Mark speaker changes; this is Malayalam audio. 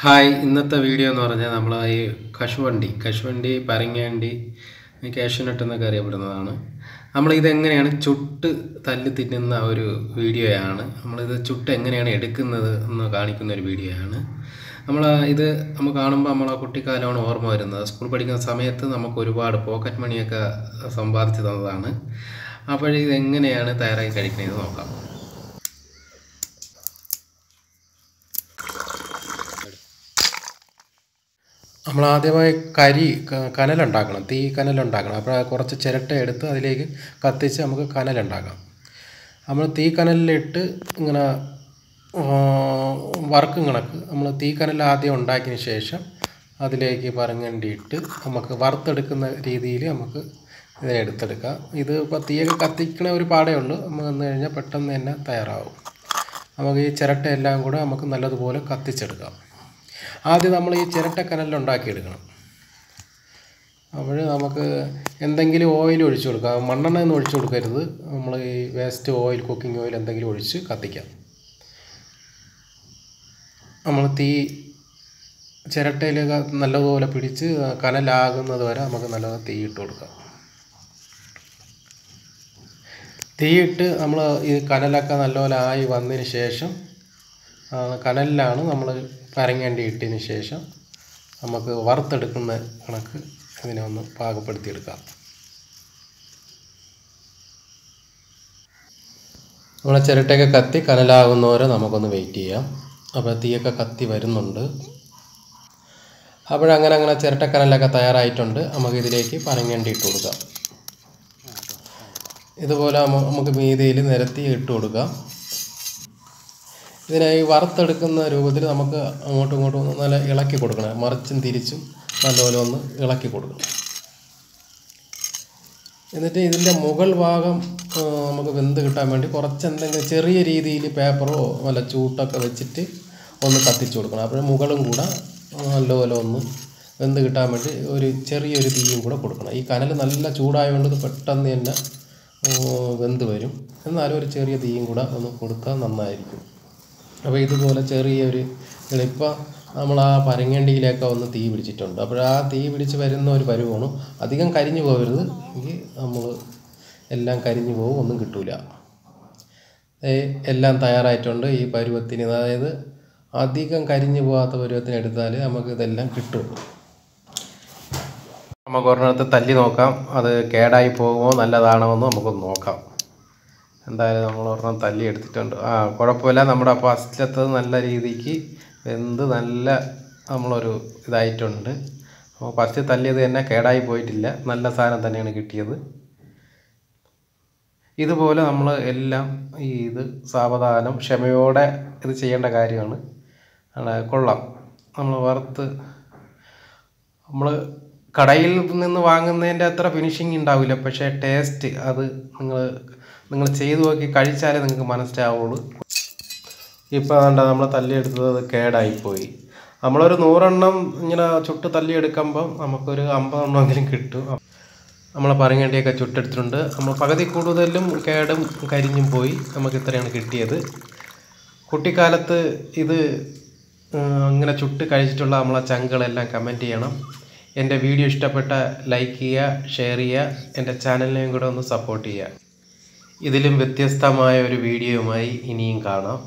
Speaker 1: ഹായ് ഇന്നത്തെ വീഡിയോ എന്ന് പറഞ്ഞാൽ നമ്മൾ ഈ കശുവണ്ടി കശുവണ്ടി പരങ്ങാണ്ടി കാഷ്യൂനട്ട് എന്നൊക്കെ അറിയപ്പെടുന്നതാണ്. നമ്മളിതെങ്ങനെയാണ് ചുട്ട് തല്ലി തിന്നുന്ന ഒരു വീഡിയോയാണ് നമ്മളിത് ചുട്ട് എങ്ങനെയാണ് എടുക്കുന്നത് എന്ന് കാണിക്കുന്ന ഒരു വീഡിയോയാണ് നമ്മൾ ഇത് നമ്മൾ കാണുമ്പോൾ നമ്മളെ കുട്ടിക്കാലമാണ് ഓർമ്മ വരുന്നത്. സ്കൂൾ പഠിക്കുന്ന സമയത്ത് നമുക്ക് ഒരുപാട് പോക്കറ്റ് മണിയൊക്കെ സമ്പാദിച്ചു തന്നതാണ്. അപ്പോൾ തയ്യാറായി കഴിക്കുന്നത് നോക്കാം. നമ്മൾ ആദ്യമായി കരി കനലുണ്ടാക്കണം. തീ കനലുണ്ടാക്കണം. അപ്പോൾ കുറച്ച് ചിരട്ട എടുത്ത് അതിലേക്ക് കത്തിച്ച് നമുക്ക് കനലുണ്ടാക്കാം. നമ്മൾ തീ കനലിലിട്ട് ഇങ്ങനെ വർക്ക് കണക്ക് നമ്മൾ തീ കനൽ ആദ്യം ഉണ്ടാക്കിയ ശേഷം അതിലേക്ക് പറങ്ങണ്ടിയിട്ട് നമുക്ക് വറുത്തെടുക്കുന്ന രീതിയിൽ നമുക്ക് ഇത് എടുത്തെടുക്കാം. ഇത് ഇപ്പോൾ തീയൊക്കെ കത്തിക്കണ ഒരു പാടേ ഉള്ളൂ. നമ്മൾ വന്നു കഴിഞ്ഞാൽ പെട്ടെന്ന് തന്നെ തയ്യാറാവും. നമുക്ക് ഈ ചിരട്ട എല്ലാം കൂടെ നമുക്ക് നല്ലതുപോലെ കത്തിച്ചെടുക്കാം. ആദ്യം നമ്മൾ ഈ ചിരട്ട കനലിൽ ഉണ്ടാക്കിയെടുക്കണം. അപ്പോൾ നമുക്ക് എന്തെങ്കിലും ഓയിൽ ഒഴിച്ചു കൊടുക്കാം. മണ്ണെണ്ണ ഒന്നും ഒഴിച്ചു കൊടുക്കരുത്. നമ്മൾ ഈ വേസ്റ്റ് ഓയിൽ കുക്കിംഗ് ഓയിൽ എന്തെങ്കിലും ഒഴിച്ച് കത്തിക്കാം. നമ്മൾ തീ ചിരട്ടയിൽ നല്ലതുപോലെ പിടിച്ച് കനലാകുന്നത് വരെ നമുക്ക് നല്ലതുപോലെ തീ ഇട്ട് കൊടുക്കാം. തീയിട്ട് നമ്മൾ ഈ കനലൊക്കെ നല്ലപോലെ ആയി വന്നതിന് ശേഷം കനലിലാണ് നമ്മൾ പരങ്ങേണ്ടി ഇട്ടതിന് ശേഷം നമുക്ക് വറുത്തെടുക്കുന്ന കണക്ക് ഇതിനെ ഒന്ന് പാകപ്പെടുത്തിയെടുക്കാം. നമ്മളെ ചിരട്ടയൊക്കെ കത്തി കനലാകുന്നവരെ നമുക്കൊന്ന് വെയിറ്റ് ചെയ്യാം. അപ്പോൾ തീയൊക്കെ കത്തി വരുന്നുണ്ട്. അപ്പോഴങ്ങനെ അങ്ങനെ ചിരട്ടക്കനലൊക്കെ തയ്യാറായിട്ടുണ്ട്. നമുക്ക് ഇതിലേക്ക് പരങ്ങേണ്ടി ഇട്ട് കൊടുക്കാം. ഇതുപോലെ നമുക്ക് മീതിയിൽ നിരത്തി ഇട്ട് കൊടുക്കാം. ഇതിനെ ഈ വറുത്തെടുക്കുന്ന രൂപത്തിൽ നമുക്ക് അങ്ങോട്ടും ഇങ്ങോട്ടും നല്ല ഇളക്കി കൊടുക്കണം. മറിച്ചും തിരിച്ചും നല്ലപോലെ ഒന്ന് ഇളക്കി കൊടുക്കണം. എന്നിട്ട് ഇതിന്റെ മുകൾ ഭാഗം നമുക്ക് വെന്ത് കിട്ടാൻ വേണ്ടി കുറച്ച് എന്തെങ്കിലും ചെറിയ രീതിയിൽ പേപ്പറോ വല്ല ചൂട്ടൊക്കെ വെച്ചിട്ട് ഒന്ന് കത്തിച്ചു കൊടുക്കണം. അപ്പോൾ മുകളും കൂടെ നല്ലപോലെ ഒന്ന് വെന്ത് കിട്ടാൻ വേണ്ടി ഒരു ചെറിയൊരു തീയും കൂടെ കൊടുക്കണം. ഈ കനൽ നല്ല ചൂടായതുകൊണ്ട് പെട്ടെന്ന് തന്നെ വെന്ത് വരും. എന്നാലും ഒരു ചെറിയ തീയും കൂടെ ഒന്ന് കൊടുത്താൽ നന്നായിരിക്കും. അപ്പോൾ ഇതുപോലെ ചെറിയൊരു ഇപ്പം നമ്മൾ ആ പരങ്ങണ്ടിയിലൊക്കെ ഒന്ന് തീ പിടിച്ചിട്ടുണ്ട്. അപ്പോൾ ആ തീ പിടിച്ച് വരുന്ന ഒരു പരുവാണ്. അധികം കരിഞ്ഞു പോകരുത്. എങ്കിൽ നമ്മൾ എല്ലാം കരിഞ്ഞു പോകും. ഒന്നും കിട്ടൂല. എല്ലാം തയ്യാറായിട്ടുണ്ട്. ഈ പരുവത്തിന് അതായത് അധികം കരിഞ്ഞു പോകാത്ത പരുവത്തിന് എടുത്താൽ നമുക്ക് ഇതെല്ലാം കിട്ടും. നമുക്ക് ഒരെണ്ണത്ത് തല്ലി നോക്കാം. അത് കേടായി പോകുമോ നല്ലതാണോ എന്ന് നമുക്കൊന്ന് നോക്കാം. എന്തായാലും നമ്മൾ ഒരെണ്ണം തല്ലി എടുത്തിട്ടുണ്ട് ആ കുഴപ്പമില്ല. നമ്മുടെ ഫസ്റ്റിലത്തത് നല്ല രീതിക്ക് വെന്ത് നല്ല നമ്മളൊരു ഇതായിട്ടുണ്ട്. അപ്പോൾ ഫസ്റ്റ് തല്ലിയത് തന്നെ കേടായി പോയിട്ടില്ല. നല്ല സാധനം തന്നെയാണ് കിട്ടിയത്. ഇതുപോലെ നമ്മൾ എല്ലാം ഈ ഇത് സാവധാനം ക്ഷമയോടെ ഇത് ചെയ്യേണ്ട കാര്യമാണ്. കൊള്ളാം. നമ്മൾ വറുത്ത് നമ്മൾ കടയിൽ നിന്ന് വാങ്ങുന്നതിന്റെ അത്ര ഫിനിഷിങ് ഉണ്ടാവില്ല. പക്ഷേ ടേസ്റ്റ് അത് നിങ്ങൾ നിങ്ങൾ ചെയ്തു നോക്കി കഴിച്ചാലേ നിങ്ങൾക്ക് മനസ്സിലാവുള്ളൂ. ഇപ്പോൾ വേണ്ട നമ്മൾ തല്ലിയെടുത്തത് അത് കേടായിപ്പോയി. നമ്മളൊരു നൂറെണ്ണം ഇങ്ങനെ ചുട്ട് തല്ലിയെടുക്കുമ്പം നമുക്കൊരു അമ്പതെണ്ണമെങ്കിലും കിട്ടും. നമ്മൾ പറങ്ങേണ്ടിയൊക്കെ ചുട്ടെടുത്തിട്ടുണ്ട്. നമ്മൾ പകുതി കൂടുതലും കേടും കരിഞ്ഞും പോയി നമുക്ക് ഇത്രയാണ് കിട്ടിയത്. കുട്ടിക്കാലത്ത് ഇത് അങ്ങനെ ചുട്ട് കഴിച്ചിട്ടുള്ള നമ്മളെ ചങ്കുകളെല്ലാം കമന്റ് ചെയ്യണം. എന്റെ വീഡിയോ ഇഷ്ടപ്പെട്ട ലൈക്ക് ചെയ്യുക ഷെയർ ചെയ്യുക എന്റെ ചാനലിനെയും കൂടെ ഒന്ന് സപ്പോർട്ട് ചെയ്യുക. ഇതിലും വ്യത്യസ്തമായ ഒരു വീഡിയോയുമായി ഇനിയും കാണാം.